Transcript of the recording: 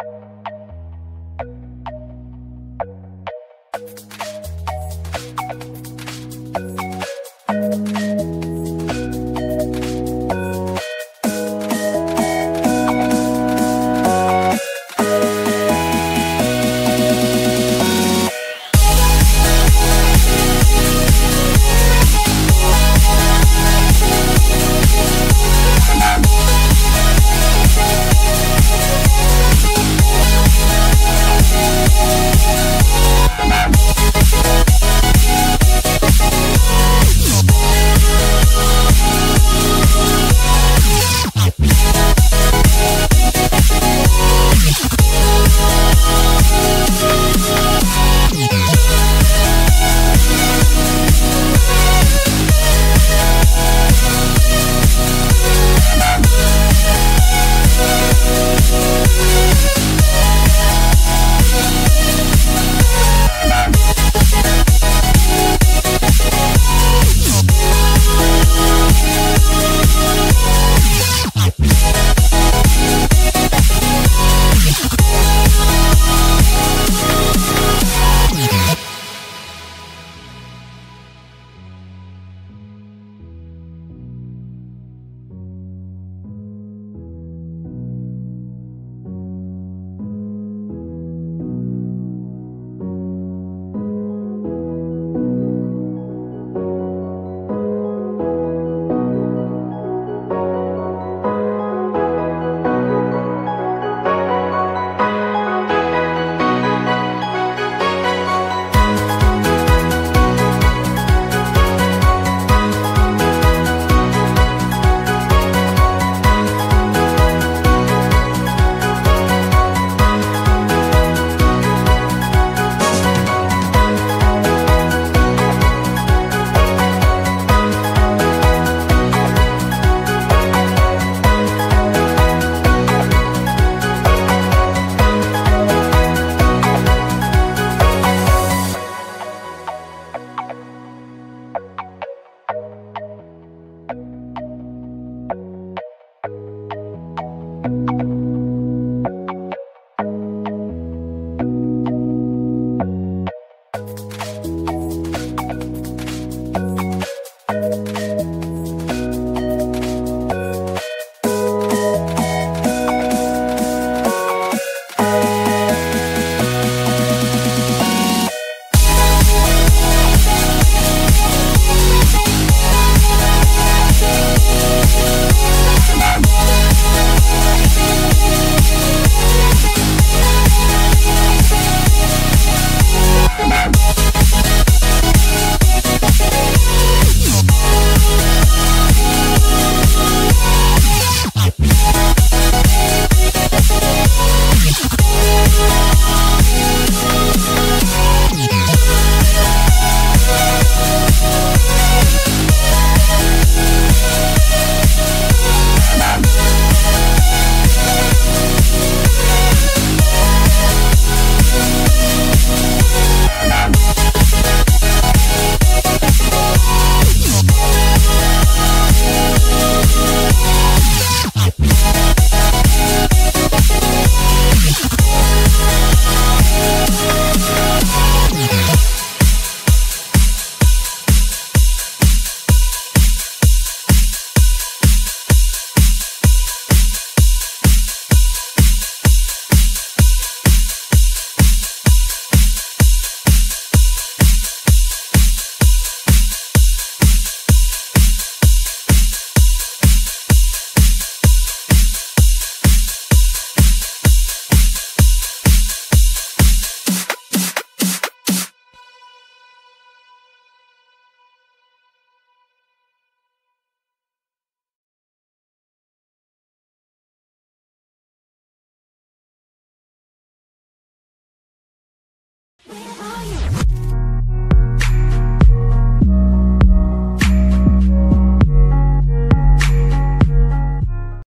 you